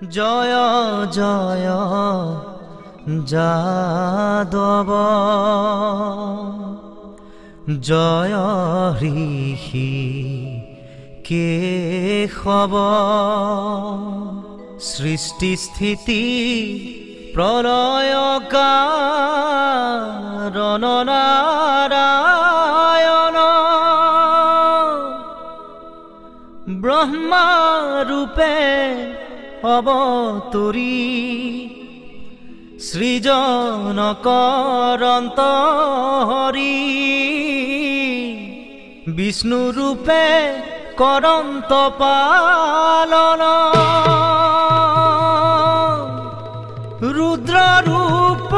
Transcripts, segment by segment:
জয় জয় যাদব। জয় ঋষি কেশৱ সৃষ্টি স্থিতি প্ৰলয় কাৰণ নাৰায়ণ ব্ৰহ্মাৰূপে অৱতৰী সৃজন কৰন্ত হৰি বিষ্ণুৰূপে কৰন্ত পালন। ৰুদ্ৰৰূপ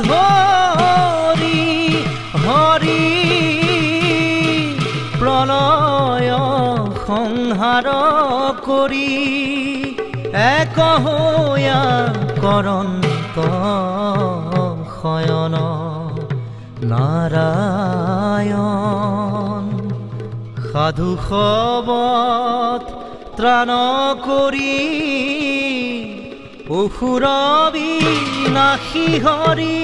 ধৰি হৰি প্ৰলয় সংহাৰ কৰি এক হৈয়া কৰন্ত শয়ন নাৰায়ণ সাধু সবত ত্ৰাণ কৰি অসুৰ বিনাশী হৰি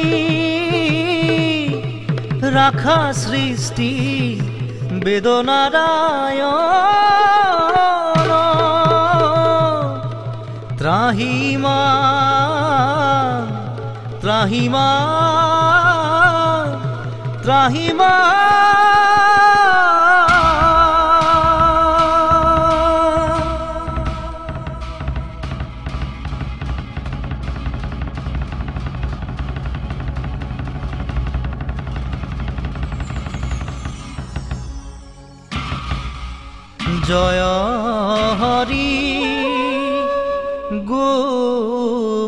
ৰাখা সৃষ্টি বেদনাৰায়ণ ত্ৰাহিমা ত্ৰাহিমা ত্ৰাহিমা জয় হরি।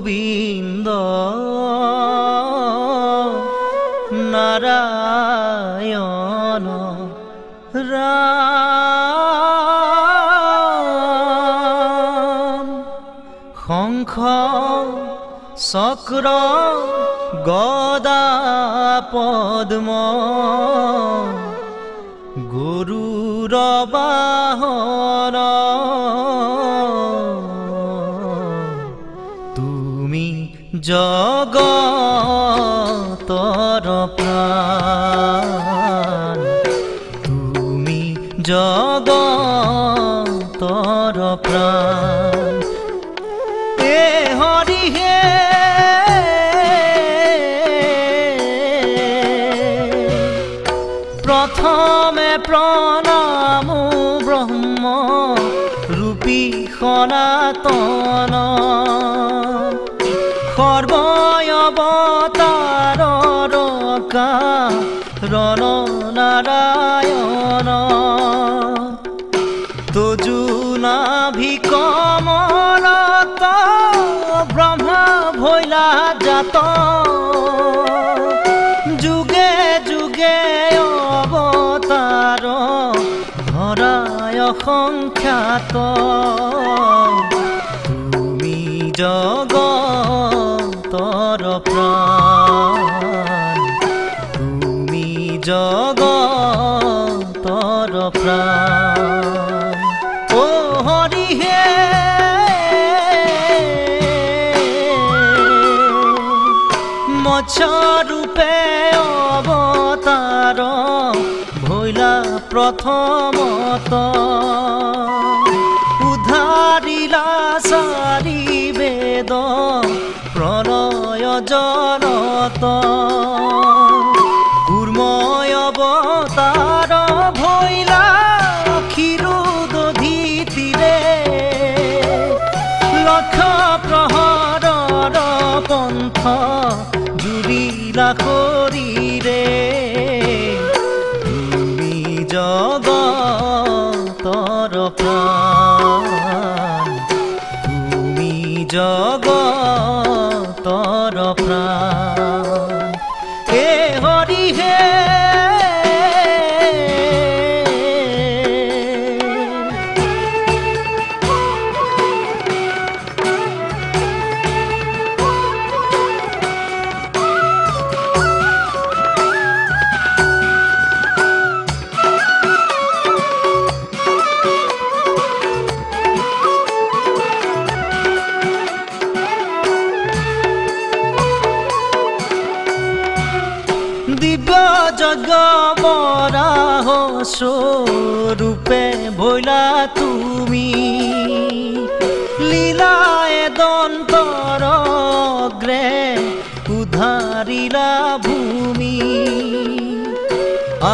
গোবিন্দ। নাৰায়ণ শংখ চক্ৰ গদা পদ্ম। গৰুৰ বাহন জগতৰ প্ৰাণ তুমি জগতৰ প্ৰাণ এ হৰিহে প্ৰথমে প্ৰণাম ব্ৰহ্ম ৰূপী সনাতন সৰ্বয়ৱতাৰৰ কাৰণ নাৰায়ণ তোজু নাভি কমলত ব্ৰহ্মা ভৈলা জাত। যুগে যুগে অৱতাৰ ধৰায় সংখ্যাত তুমি জগতৰ জগতৰ প্ৰাণ ও হৰিহে মৎস্যৰূপে অৱতাৰ ভৈলা প্ৰথমত উধাৰিলা চাৰি বেদ প্ৰণয় জনত অৱতাৰ ভৈলা ক্ষীৰোদধিতিৰে লক্ষ প্ৰহৰৰ পন্থ জুৰিলা শৰীৰে তুমি জগতৰ প্ৰাণ তুমি জগতৰ স্বৰূপে ভৈলা তুমি। লীলায়ে দন্তৰ অগ্ৰে উধাৰিলা ভূমি।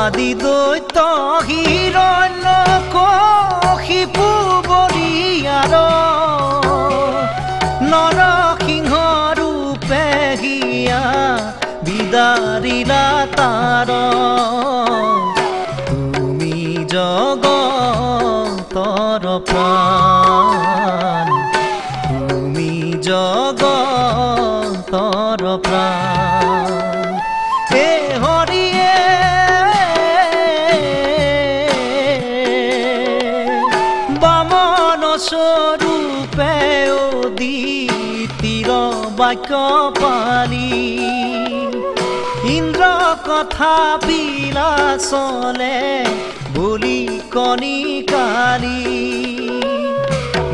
আদি দৈত্য হিৰণ্য কশিপু বৰিয়াৰ নৰসিংহ ৰূপে হিয়া বিদাৰিলা তাৰ জগতৰ প্ৰাণ হে হৰিয়ে বামন স্বৰূপে অদিতিৰ বাক্য পালি ইন্দ্ৰ কথা বিলাচলে বুলি কণী কালি।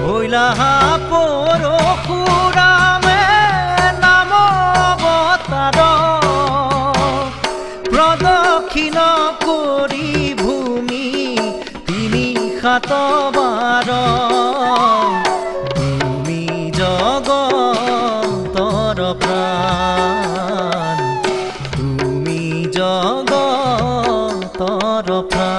ভৈলা পৰশুৰামে প্ৰদক্ষিণ কৰি ভূমি তিনি সাত বাৰ। তুমি জগতৰ প্ৰাণ। তুমি জগতৰ প্ৰাণ।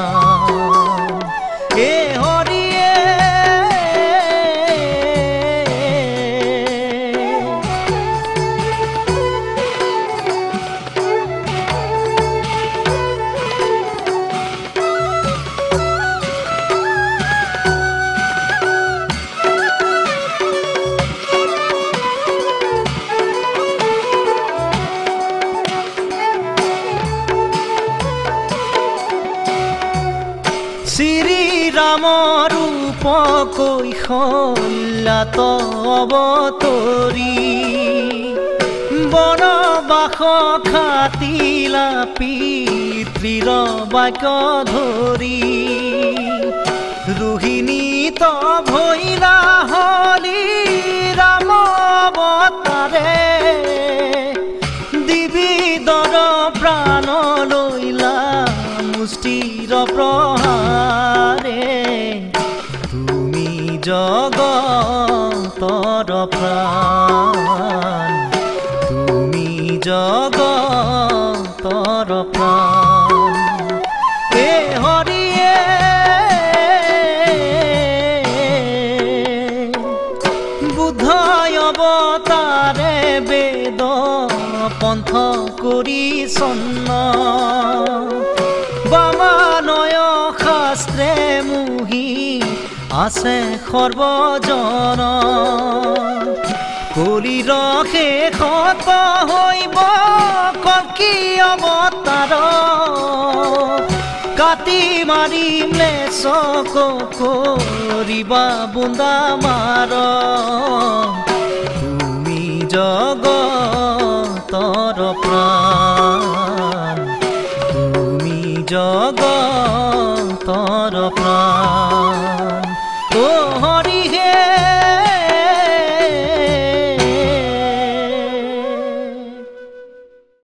নাম ৰূপ কৈশল্যাত বনবাস খাতিলা পিতৃৰ বাক্য ধৰি। ৰোহিণী তভ জগতৰ প্ৰাণ তুমি জগতৰ প্ৰাণ হে হৰিয়ে বুদ্ধয় অৱতাৰে বেদ পন্থ কৰি চন্ন আছে সৰ্বজন কলি ৰসে সত হৈব কল্কি কাটি মাৰিম লেচক কৰিবা বুন্দা মাৰ তুমি জগতৰ প্ৰাণ। তুমি জগতৰ প্ৰাণ।